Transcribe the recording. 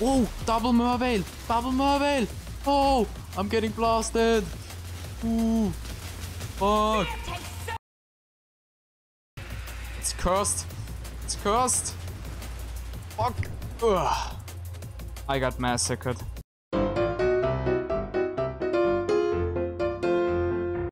Oh, double Merveil. Double Merveil. Oh, I'm getting blasted. Ooh. Fuck. It's cursed. It's cursed. Fuck. Ugh. I got massacred.